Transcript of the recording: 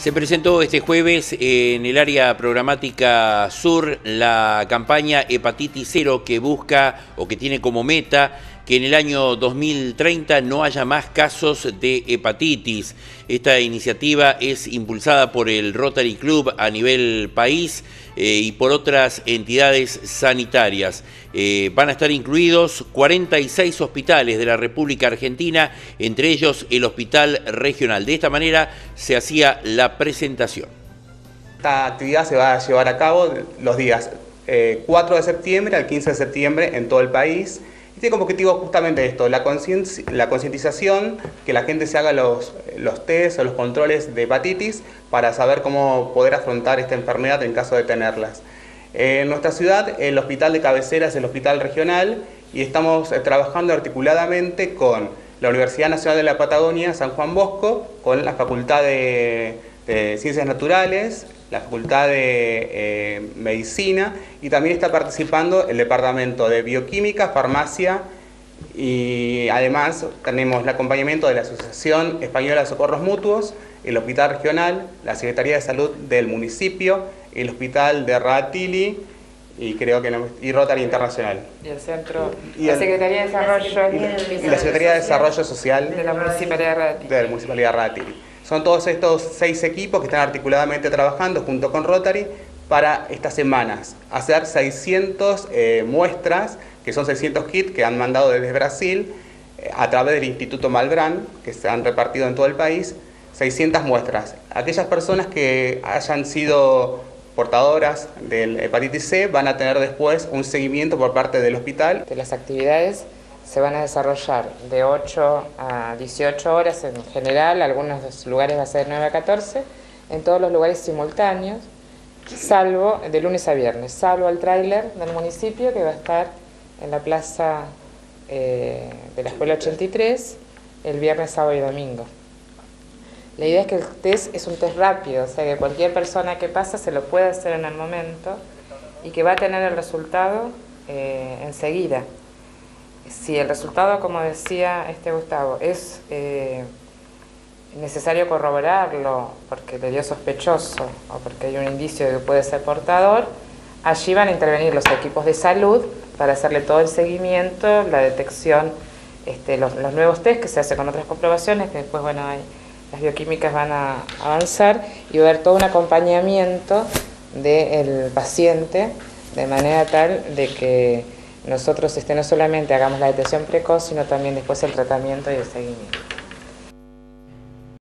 Se presentó este jueves en el área programática sur la campaña Hepatitis Cero que busca o que tiene como meta que en el año 2030 no haya más casos de hepatitis. Esta iniciativa es impulsada por el Rotary Club a nivel país eh, y por otras entidades sanitarias. Eh, van a estar incluidos 46 hospitales de la República Argentina, entre ellos el Hospital Regional. De esta manera se hacía la presentación. Esta actividad se va a llevar a cabo los días 4 eh, de septiembre al 15 de septiembre en todo el país tiene como objetivo justamente esto, la concientización, que la gente se haga los, los test o los controles de hepatitis para saber cómo poder afrontar esta enfermedad en caso de tenerlas. En nuestra ciudad, el hospital de cabecera es el hospital regional y estamos eh, trabajando articuladamente con la Universidad Nacional de la Patagonia, San Juan Bosco, con la Facultad de Ciencias Naturales, la Facultad de eh, Medicina y también está participando el Departamento de Bioquímica, Farmacia y además tenemos el acompañamiento de la Asociación Española de Socorros Mutuos, el Hospital Regional, la Secretaría de Salud del municipio, el Hospital de Ratili y creo que y Rotary Internacional. Y el centro, la Secretaría de Desarrollo y, la Secretaría de Desarrollo Social de la Municipalidad de Ratili. De la Municipalidad de Ratili. Son todos estos seis equipos que están articuladamente trabajando junto con Rotary para estas semanas hacer 600 eh, muestras, que son 600 kits que han mandado desde Brasil eh, a través del Instituto Malbrán, que se han repartido en todo el país, 600 muestras. Aquellas personas que hayan sido portadoras del hepatitis C van a tener después un seguimiento por parte del hospital. De las actividades se van a desarrollar de 8 a 18 horas en general, algunos lugares va a ser de 9 a 14, en todos los lugares simultáneos, salvo de lunes a viernes, salvo el tráiler del municipio que va a estar en la plaza eh, de la Escuela 83 el viernes, sábado y domingo. La idea es que el test es un test rápido, o sea que cualquier persona que pasa se lo puede hacer en el momento y que va a tener el resultado eh, enseguida si el resultado, como decía este Gustavo, es eh, necesario corroborarlo porque le dio sospechoso o porque hay un indicio de que puede ser portador, allí van a intervenir los equipos de salud para hacerle todo el seguimiento, la detección, este, los, nuevos test que se hace con otras comprobaciones, que después, bueno, las bioquímicas van a avanzar y va a haber todo un acompañamiento del paciente de manera tal de que nosotros este, no solamente hagamos la detección precoz, sino también después el tratamiento y el seguimiento.